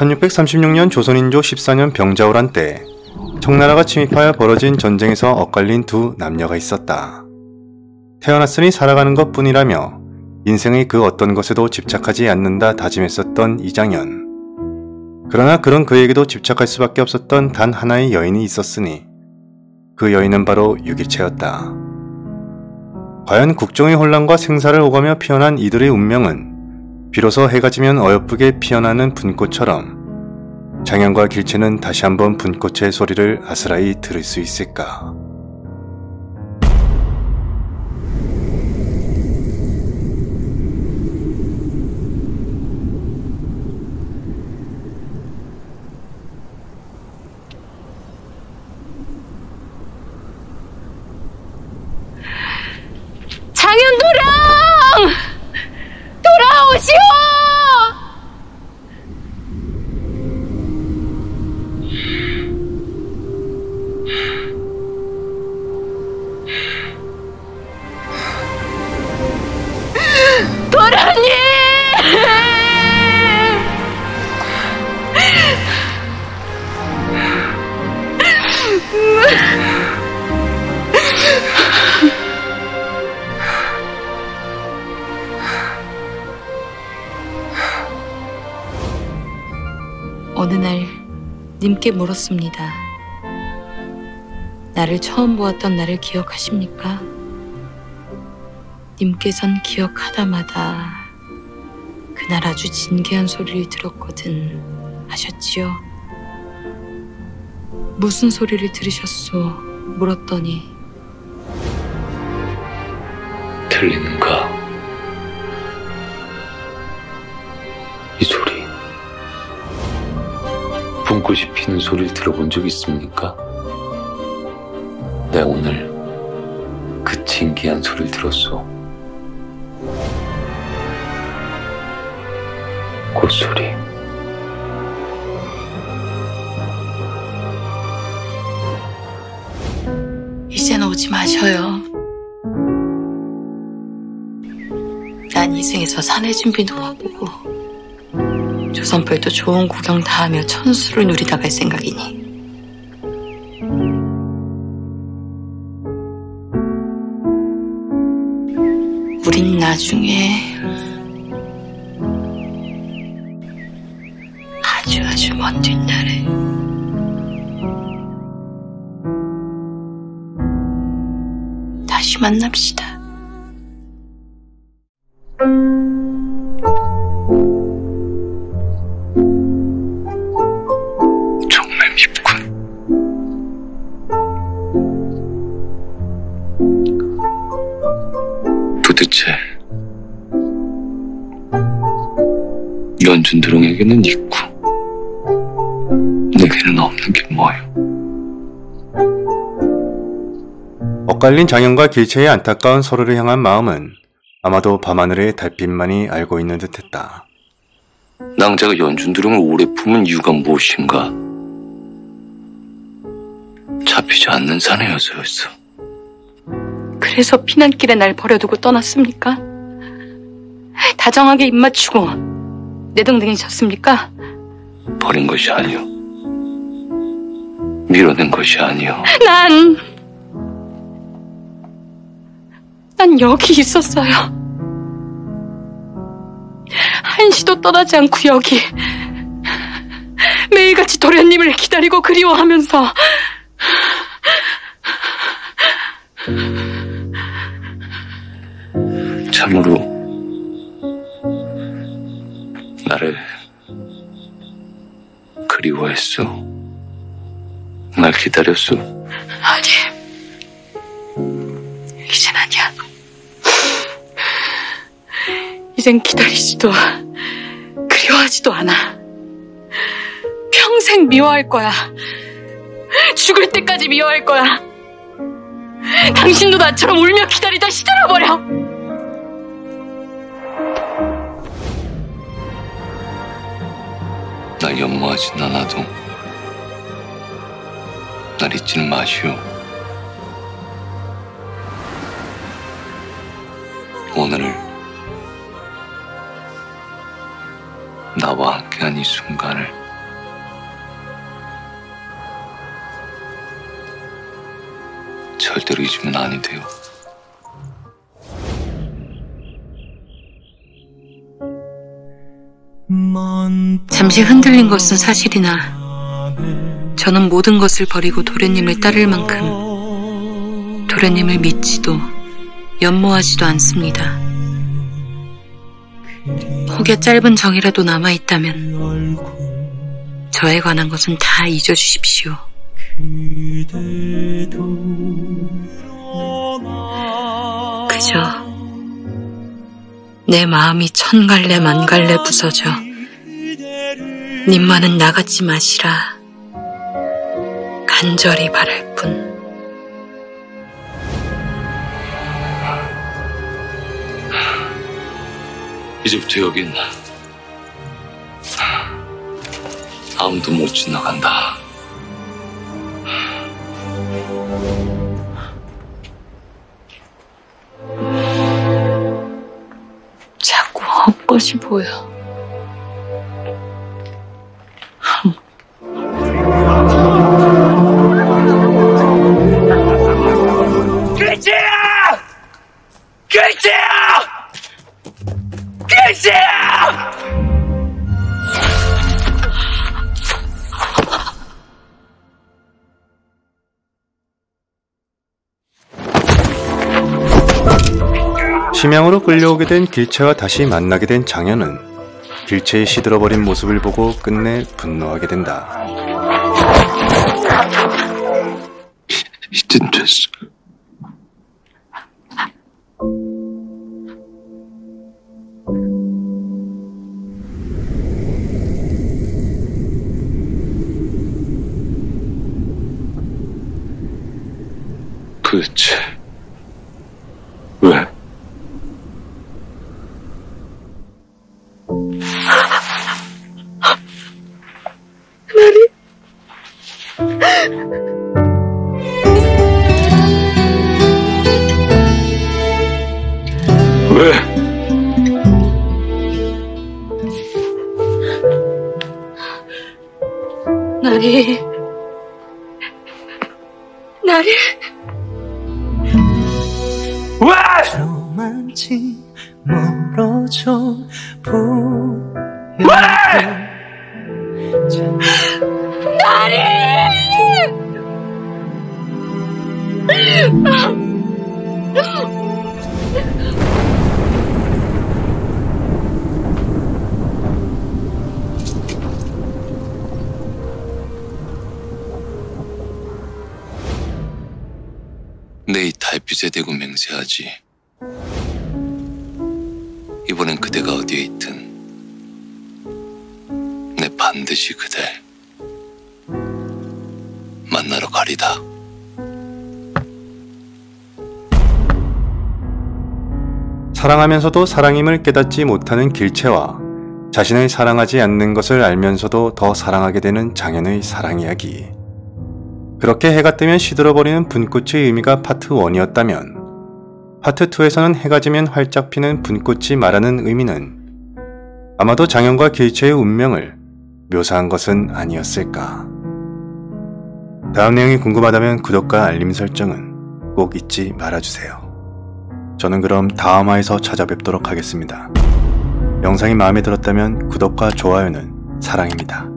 1636년 조선인조 14년 병자호란 때 청나라가 침입하여 벌어진 전쟁에서 엇갈린 두 남녀가 있었다. 태어났으니 살아가는 것 뿐이라며 인생의 그 어떤 것에도 집착하지 않는다 다짐했었던 이장현. 그러나 그런 그에게도 집착할 수밖에 없었던 단 하나의 여인이 있었으니 그 여인은 바로 유기체였다. 과연 국정의 혼란과 생사를 오가며 피어난 이들의 운명은 비로소 해가 지면 어여쁘게 피어나는 분꽃처럼 장현과 길체는 다시 한번 분꽃의 소리를 아스라이 들을 수 있을까? 어느 날 님께 물었습니다. 나를 처음 보았던 나를 기억하십니까? 님께선 기억하다마다 그날 아주 진귀한 소리를 들었거든 하셨지요. 무슨 소리를 들으셨소? 물었더니 들리는가? 이 소리. 붕꽃이 피는 소리를 들어본 적 있습니까? 내 오늘 그 진기한 소리를 들었소. 꽃소리. 이젠 오지 마셔요. 난 이승에서 사내 준비도 하고 조선별도 좋은 구경 다 하며 천수를 누리다 갈 생각이니 우린 나중에 아주 아주 먼 뒷날에 다시 만납시다. 도대체 연준 드롱에게는 있고 내게는 없는 게 뭐요? 엇갈린 장현과 길체의 안타까운 서로를 향한 마음은 아마도 밤하늘의 달빛만이 알고 있는 듯했다. 낭자가 연준 드롱을 오래 품은 이유가 무엇인가? 잡히지 않는 사내여서였어. 그래서 피난길에 날 버려두고 떠났습니까? 다정하게 입 맞추고 내동댕이셨습니까? 버린 것이 아니오. 밀어낸 것이 아니오. 난, 난 여기 있었어요. 한시도 떠나지 않고 여기 매일같이 도련님을 기다리고 그리워하면서 참으로 나를 그리워했어. 날 기다렸어. 아니, 이젠 아니야. 이젠 기다리지도, 그리워하지도 않아. 평생 미워할 거야. 죽을 때까지 미워할 거야. 당신도 나처럼 울며 기다리다 시들어버려. 날 연모하진 뭐 않아도 날 잊지는 마시오. 오늘을 나와 함께한 이 순간을 절대로 잊으면 아니 돼요. 잠시 흔들린 것은 사실이나 저는 모든 것을 버리고 도련님을 따를 만큼 도련님을 믿지도 연모하지도 않습니다. 혹여 짧은 정이라도 남아있다면 저에 관한 것은 다 잊어주십시오. 그저 내 마음이 천 갈래 만 갈래 부서져 님만은 나가지 마시라 간절히 바랄 뿐. 이제부터 여긴 아무도 못 지나간다. 자꾸 헛것이 보여. 심양으로 끌려오게 된 길채와 다시 만나게 된 장현은 길채의 시들어버린 모습을 보고 끝내 분노하게 된다. 이젠 됐어. 나리. 나리. 로만치 멀어져 보여 내이 달빛에 대고 맹세하지. 이번엔 그대가 어디에 있든 내 반드시 그댈 만나러 가리다. 사랑하면서도 사랑임을 깨닫지 못하는 길채와 자신을 사랑하지 않는 것을 알면서도 더 사랑하게 되는 장현의 사랑 이야기. 그렇게 해가 뜨면 시들어버리는 분꽃의 의미가 파트 1이었다면 파트 2에서는 해가 지면 활짝 피는 분꽃이 말하는 의미는 아마도 장현과 길채의 운명을 묘사한 것은 아니었을까. 다음 내용이 궁금하다면 구독과 알림 설정은 꼭 잊지 말아주세요. 저는 그럼 다음화에서 찾아뵙도록 하겠습니다. 영상이 마음에 들었다면 구독과 좋아요는 사랑입니다.